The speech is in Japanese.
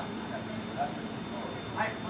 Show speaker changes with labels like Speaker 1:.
Speaker 1: はい、